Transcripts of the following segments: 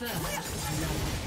First,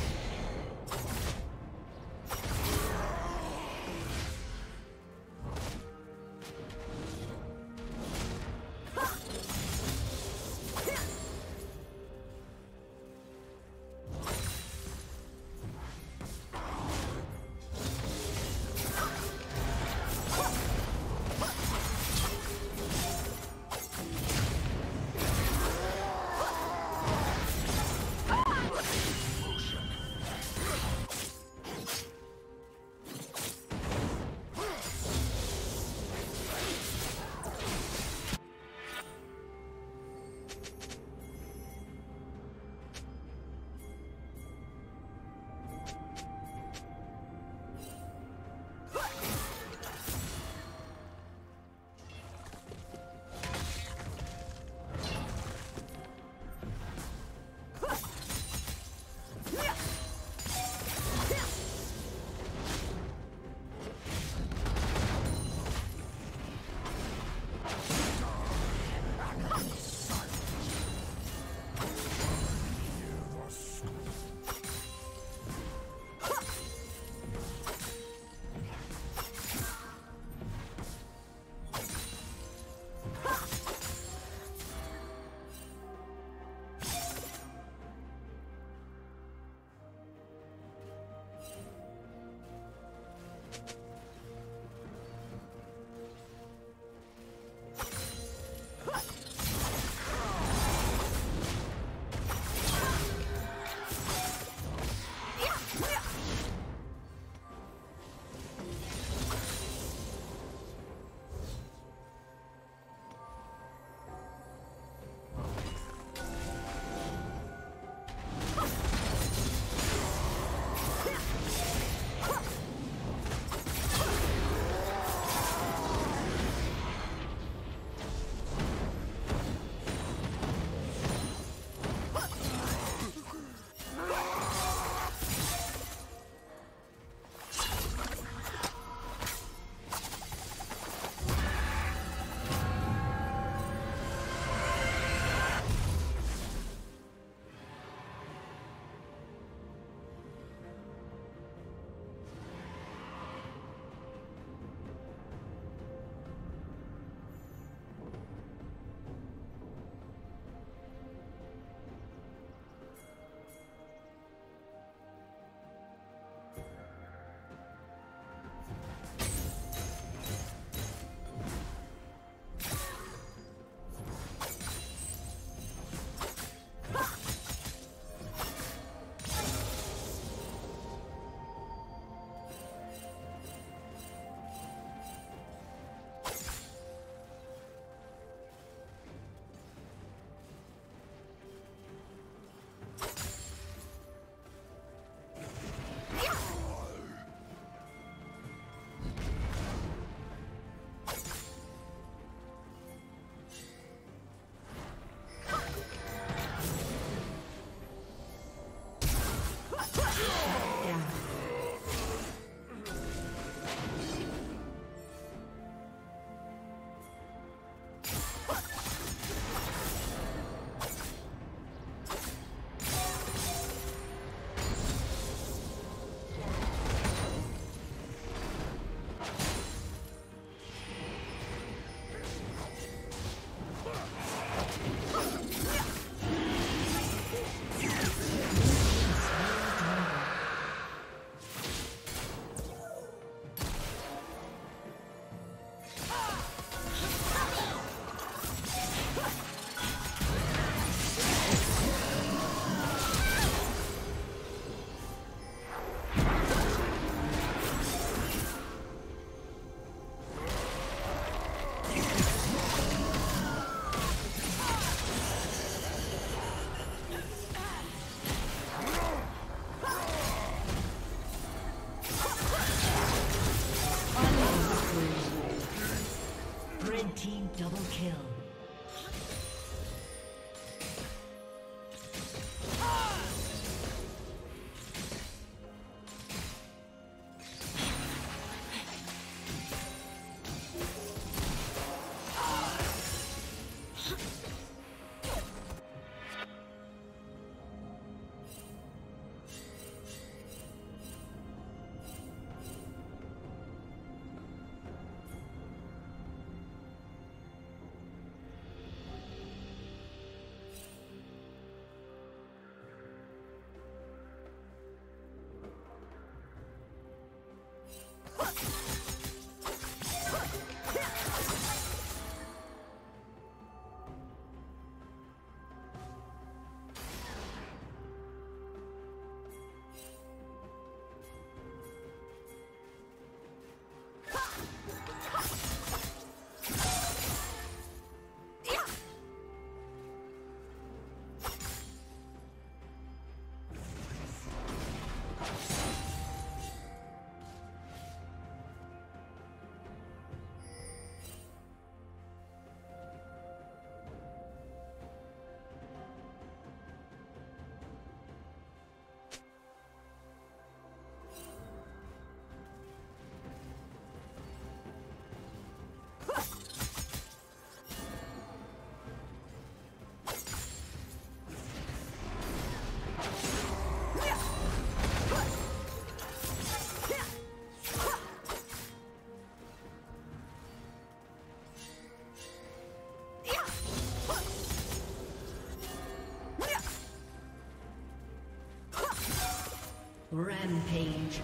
Rampage.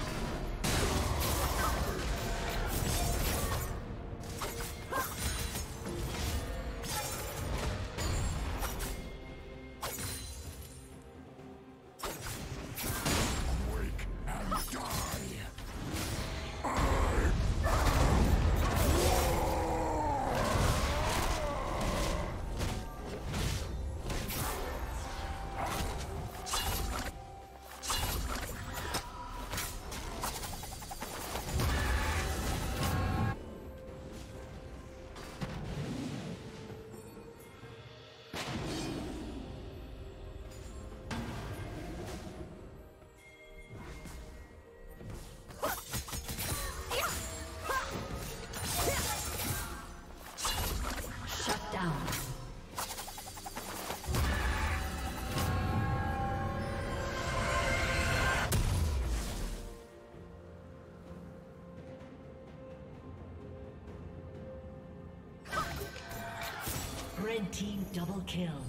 Kill.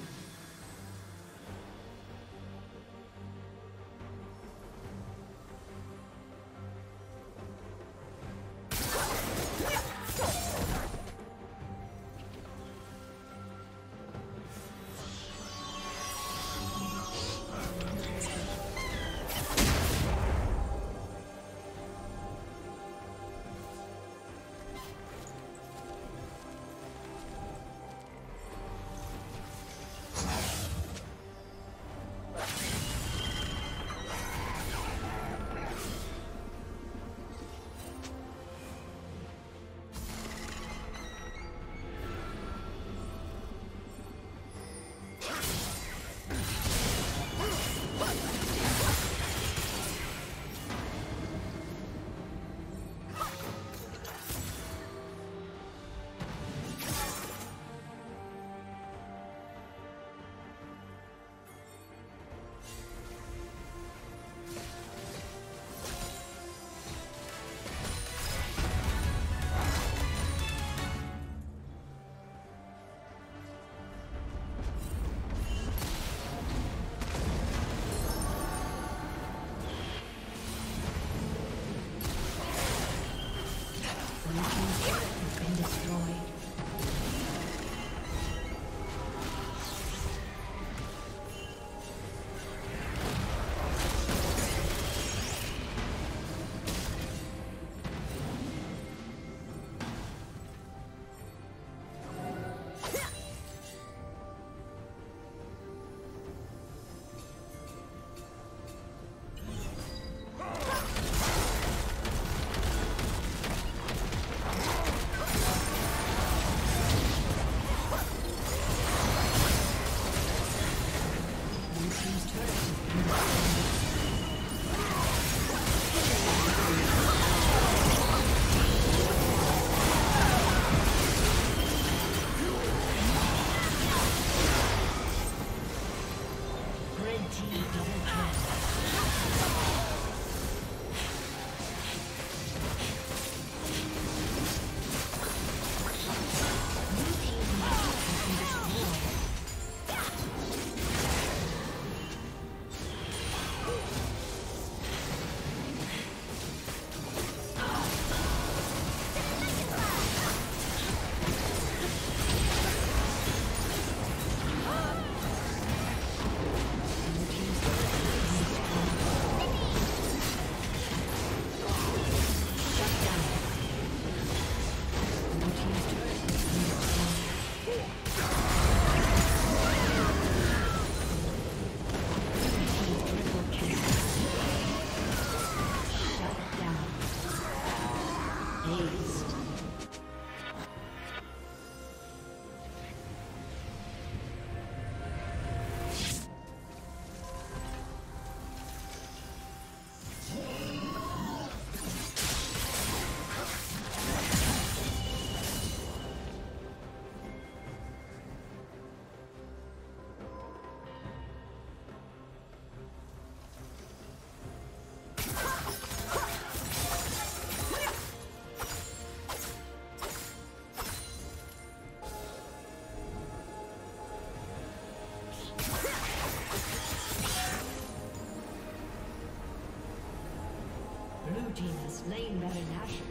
Slain Baron Nashor.